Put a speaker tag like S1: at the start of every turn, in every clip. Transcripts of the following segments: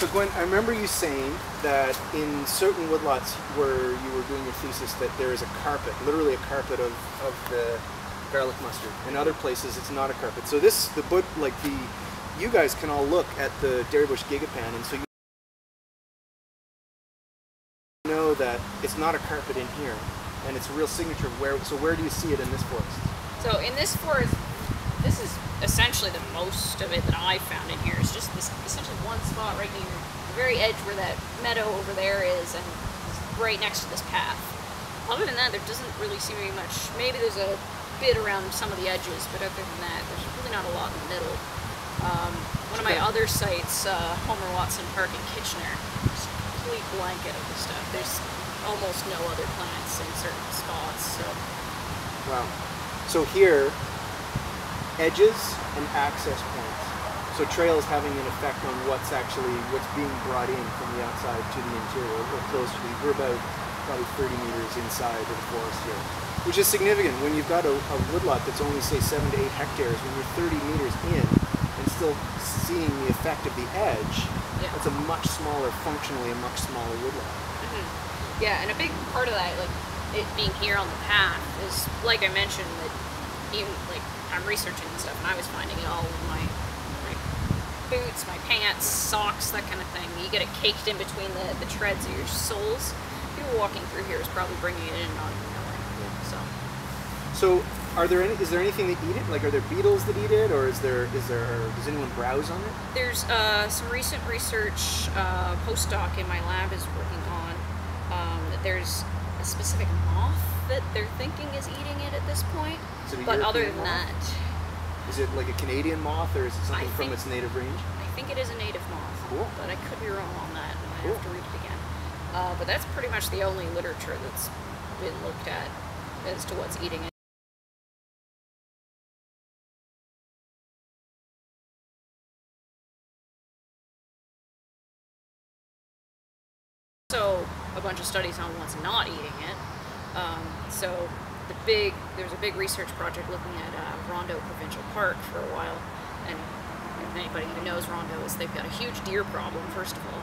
S1: So Gwyn, I remember you saying that in certain woodlots where you were doing your thesis that there is a carpet, literally a carpet of, of the garlic mustard. In other places it's not a carpet. So this, the book, like the, you guys can all look at the Dairy Bush Gigapan and so you know that it's not a carpet in here and it's a real signature of where, so where do you see it in this forest?
S2: So in this forest, essentially the most of it that I found in here. Is just this essentially one spot right near the very edge where that meadow over there is, and right next to this path. Other than that, there doesn't really seem to be much. Maybe there's a bit around some of the edges, but other than that, there's really not a lot in the middle. Um, one of my other sites, uh, Homer Watson Park in Kitchener, just a complete blanket of the stuff. There's almost no other plants in certain spots. So.
S1: Wow. So here, edges and access points. So trails having an effect on what's actually what's being brought in from the outside to the interior or close to the. We're about probably 30 meters inside of the forest here, which is significant when you've got a, a woodlot that's only say seven to eight hectares. When you're 30 meters in and still seeing the effect of the edge, yeah. that's a much smaller, functionally a much smaller woodlot.
S2: Mm-hmm. Yeah, and a big part of that, like it being here on the path is, like I mentioned, that even like I'm researching this stuff and I was finding it all in my my boots, my pants, socks, that kind of thing. You get it caked in between the, the treads of your soles. People walking through here is probably bringing it in not even knowing. So.
S1: So are there any? Is there anything that eat it? Like, are there beetles that eat it, or is there? Is there? Does anyone browse on it?
S2: There's uh, some recent research uh, postdoc in my lab is working on um, that there's a specific moth that they're thinking is eating it at this point. But other than moth? that,
S1: is it like a Canadian moth or is it something from its native range?
S2: I think it is a native moth.
S1: Cool.
S2: But I could be wrong on that, and I cool. have to read it again. Uh, but that's pretty much the only literature that's been looked at as to what's eating it. So a bunch of studies on what's not eating it. Um, so the big, there was a big research project looking at uh, Rondeau Provincial Park for a while, and if anybody who knows Rondeau is they've got a huge deer problem, first of all.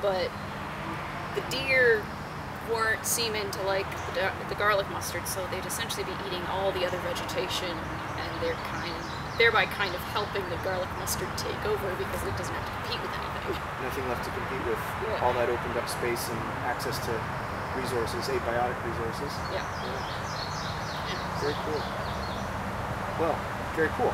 S2: But the deer weren't seeming to like the, the, garlic mustard, so they'd essentially be eating all the other vegetation, and they're kind thereby kind of helping the garlic mustard take over because it doesn't have to compete with anything.
S1: Nothing left to compete with. Yeah. All that opened up space and access to resources, abiotic resources.
S2: Yeah. yeah.
S1: yeah. Very cool. Well, very cool.